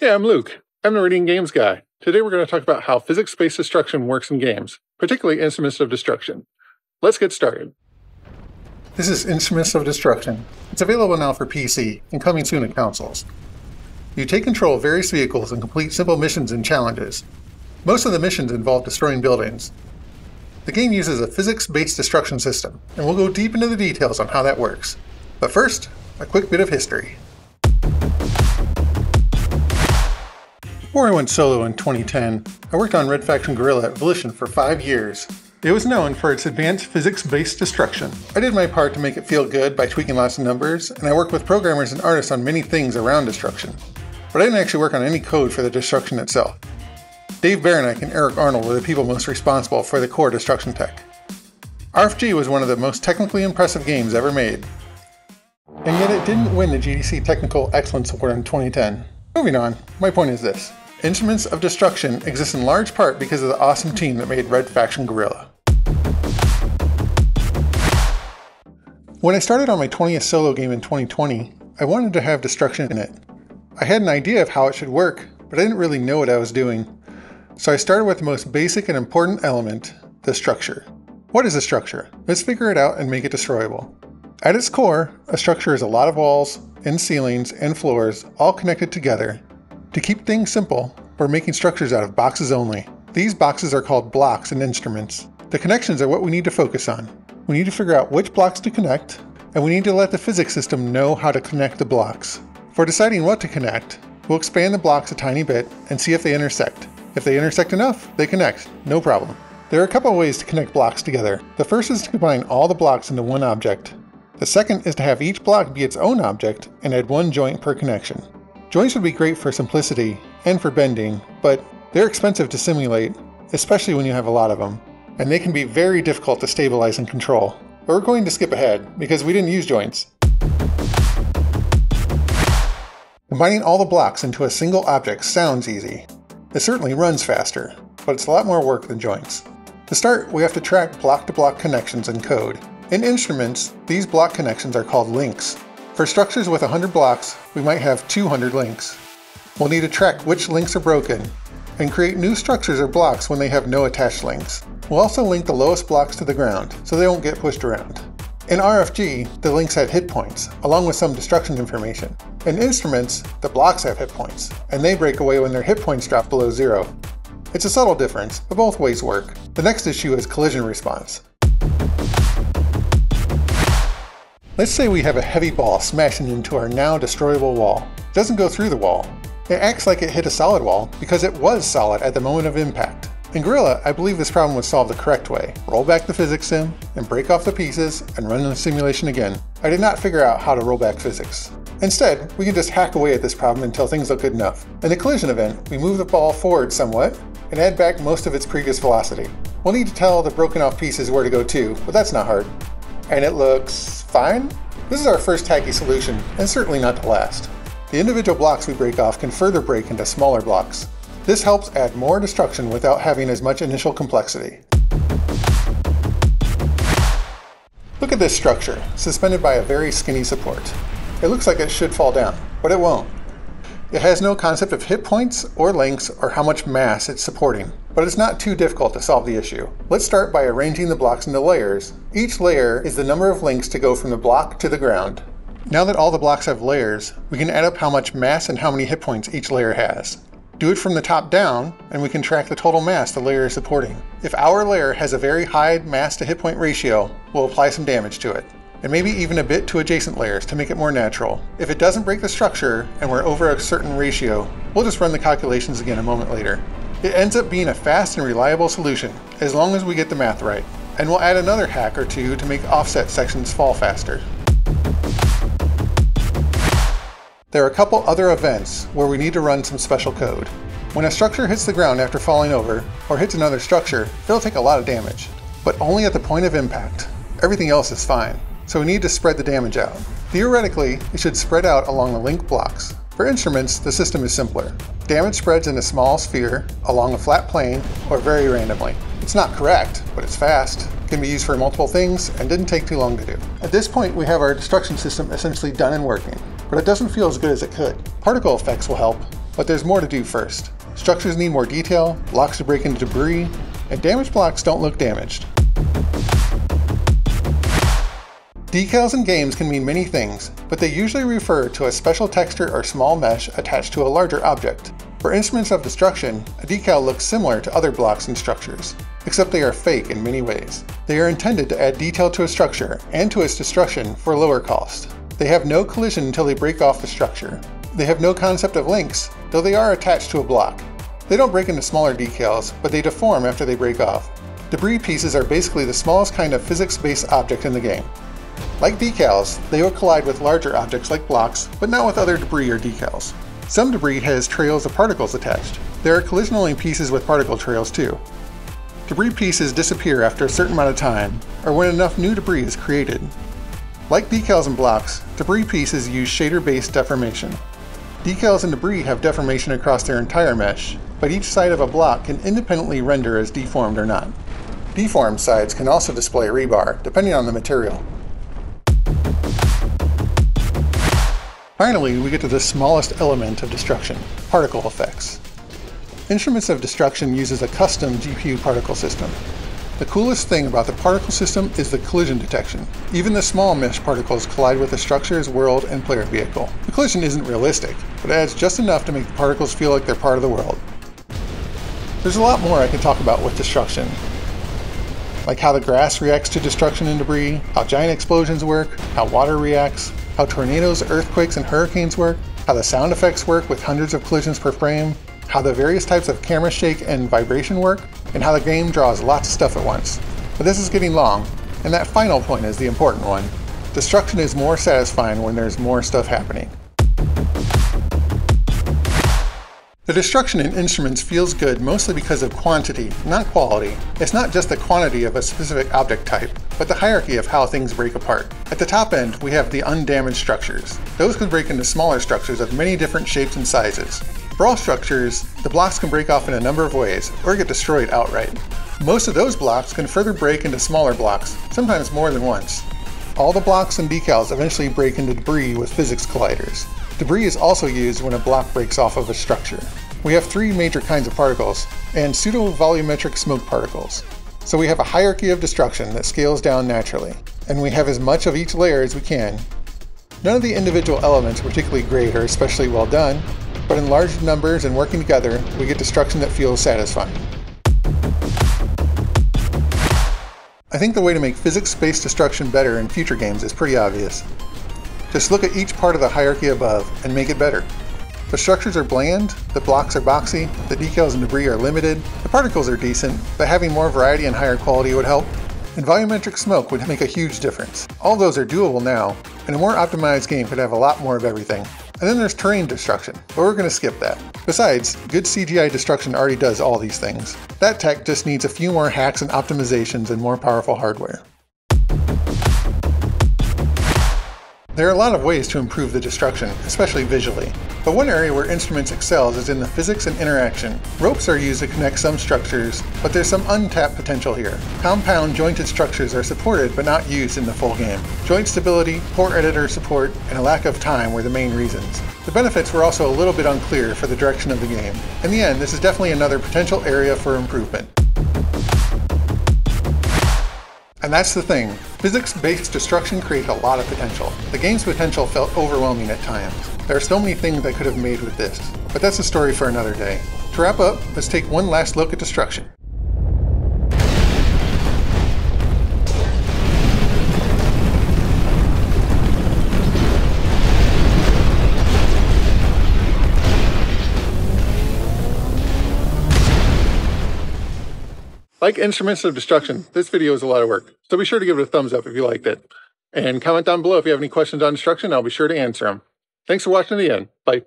Hey, I'm Luke. I'm the Radian Games guy. Today we're going to talk about how physics-based destruction works in games, particularly Instruments of Destruction. Let's get started. This is Instruments of Destruction. It's available now for PC and coming soon to consoles. You take control of various vehicles and complete simple missions and challenges. Most of the missions involve destroying buildings. The game uses a physics-based destruction system, and we'll go deep into the details on how that works. But first, a quick bit of history. Before I went solo in 2010, I worked on Red Faction Guerrilla at Volition for five years. It was known for its advanced physics-based destruction. I did my part to make it feel good by tweaking lots of numbers, and I worked with programmers and artists on many things around destruction. But I didn't actually work on any code for the destruction itself. Dave Baranec and Eric Arnold were the people most responsible for the core destruction tech. RFG was one of the most technically impressive games ever made, and yet it didn't win the GDC Technical Excellence Award in 2010. Moving on, my point is this. Instruments of Destruction exist in large part because of the awesome team that made Red Faction Guerrilla. When I started on my 20th solo game in 2020, I wanted to have destruction in it. I had an idea of how it should work, but I didn't really know what I was doing. So I started with the most basic and important element, the structure. What is a structure? Let's figure it out and make it destroyable. At its core, a structure is a lot of walls, and ceilings, and floors all connected together. To keep things simple, we're making structures out of boxes only. These boxes are called blocks and instruments. The connections are what we need to focus on. We need to figure out which blocks to connect, and we need to let the physics system know how to connect the blocks. For deciding what to connect, we'll expand the blocks a tiny bit and see if they intersect. If they intersect enough, they connect, no problem. There are a couple ways to connect blocks together. The first is to combine all the blocks into one object. The second is to have each block be its own object and add one joint per connection. Joints would be great for simplicity and for bending, but they're expensive to simulate, especially when you have a lot of them, and they can be very difficult to stabilize and control. But we're going to skip ahead because we didn't use joints. Combining all the blocks into a single object sounds easy. It certainly runs faster, but it's a lot more work than joints. To start, we have to track block-to-block -block connections in code. In instruments, these block connections are called links. For structures with 100 blocks, we might have 200 links. We'll need to track which links are broken, and create new structures or blocks when they have no attached links. We'll also link the lowest blocks to the ground, so they won't get pushed around. In RFG, the links had hit points, along with some destruction information. In instruments, the blocks have hit points, and they break away when their hit points drop below zero. It's a subtle difference, but both ways work. The next issue is collision response. Let's say we have a heavy ball smashing into our now destroyable wall. It doesn't go through the wall. It acts like it hit a solid wall because it was solid at the moment of impact. In Guerrilla, I believe this problem was solved the correct way. Roll back the physics sim, and break off the pieces, and run the simulation again. I did not figure out how to roll back physics. Instead, we can just hack away at this problem until things look good enough. In the collision event, we move the ball forward somewhat, and add back most of its previous velocity. We'll need to tell the broken off pieces where to go to, but that's not hard and it looks fine? This is our first hacky solution, and certainly not the last. The individual blocks we break off can further break into smaller blocks. This helps add more destruction without having as much initial complexity. Look at this structure, suspended by a very skinny support. It looks like it should fall down, but it won't. It has no concept of hit points or lengths or how much mass it's supporting, but it's not too difficult to solve the issue. Let's start by arranging the blocks into layers. Each layer is the number of links to go from the block to the ground. Now that all the blocks have layers, we can add up how much mass and how many hit points each layer has. Do it from the top down, and we can track the total mass the layer is supporting. If our layer has a very high mass to hit point ratio, we'll apply some damage to it and maybe even a bit to adjacent layers to make it more natural. If it doesn't break the structure and we're over a certain ratio, we'll just run the calculations again a moment later. It ends up being a fast and reliable solution, as long as we get the math right. And we'll add another hack or two to make offset sections fall faster. There are a couple other events where we need to run some special code. When a structure hits the ground after falling over, or hits another structure, it'll take a lot of damage, but only at the point of impact. Everything else is fine so we need to spread the damage out. Theoretically, it should spread out along the link blocks. For instruments, the system is simpler. Damage spreads in a small sphere, along a flat plane, or very randomly. It's not correct, but it's fast, can be used for multiple things, and didn't take too long to do. At this point, we have our destruction system essentially done and working, but it doesn't feel as good as it could. Particle effects will help. But there's more to do first. Structures need more detail, blocks to break into debris, and damaged blocks don't look damaged. Decals in games can mean many things, but they usually refer to a special texture or small mesh attached to a larger object. For instruments of destruction, a decal looks similar to other blocks and structures, except they are fake in many ways. They are intended to add detail to a structure and to its destruction for lower cost. They have no collision until they break off the structure. They have no concept of links, though they are attached to a block. They don't break into smaller decals, but they deform after they break off. Debris pieces are basically the smallest kind of physics-based object in the game. Like decals, they will collide with larger objects like blocks, but not with other debris or decals. Some debris has trails of particles attached. There are collision-only pieces with particle trails too. Debris pieces disappear after a certain amount of time, or when enough new debris is created. Like decals and blocks, debris pieces use shader-based deformation. Decals and debris have deformation across their entire mesh, but each side of a block can independently render as deformed or not. Deformed sides can also display rebar, depending on the material. Finally, we get to the smallest element of destruction, particle effects. Instruments of Destruction uses a custom GPU particle system. The coolest thing about the particle system is the collision detection. Even the small mesh particles collide with the structures, world, and player vehicle. The collision isn't realistic, but adds just enough to make the particles feel like they're part of the world. There's a lot more I can talk about with destruction, like how the grass reacts to destruction and debris, how giant explosions work, how water reacts, how tornadoes, earthquakes, and hurricanes work, how the sound effects work with hundreds of collisions per frame, how the various types of camera shake and vibration work, and how the game draws lots of stuff at once. But this is getting long, and that final point is the important one. Destruction is more satisfying when there's more stuff happening. Destruction in instruments feels good mostly because of quantity, not quality. It's not just the quantity of a specific object type, but the hierarchy of how things break apart. At the top end, we have the undamaged structures. Those can break into smaller structures of many different shapes and sizes. For all structures, the blocks can break off in a number of ways, or get destroyed outright. Most of those blocks can further break into smaller blocks, sometimes more than once. All the blocks and decals eventually break into debris with physics colliders. Debris is also used when a block breaks off of a structure. We have three major kinds of particles, and pseudo-volumetric smoke particles. So we have a hierarchy of destruction that scales down naturally, and we have as much of each layer as we can. None of the individual elements are particularly great or especially well done, but in large numbers and working together, we get destruction that feels satisfying. I think the way to make physics-based destruction better in future games is pretty obvious. Just look at each part of the hierarchy above and make it better. The structures are bland, the blocks are boxy, the decals and debris are limited, the particles are decent, but having more variety and higher quality would help. And volumetric smoke would make a huge difference. All those are doable now, and a more optimized game could have a lot more of everything. And then there's terrain destruction, but we're going to skip that. Besides, good CGI destruction already does all these things. That tech just needs a few more hacks and optimizations and more powerful hardware. There are a lot of ways to improve the destruction, especially visually. But one area where Instruments excels is in the physics and interaction. Ropes are used to connect some structures, but there's some untapped potential here. Compound jointed structures are supported but not used in the full game. Joint stability, poor editor support, and a lack of time were the main reasons. The benefits were also a little bit unclear for the direction of the game. In the end, this is definitely another potential area for improvement. And that's the thing. Physics-based destruction creates a lot of potential. The game's potential felt overwhelming at times. There are so many things I could have made with this, but that's a story for another day. To wrap up, let's take one last look at destruction. Like Instruments of Destruction, this video is a lot of work, so be sure to give it a thumbs up if you liked it. And comment down below if you have any questions on destruction, I'll be sure to answer them. Thanks for watching to the end. Bye.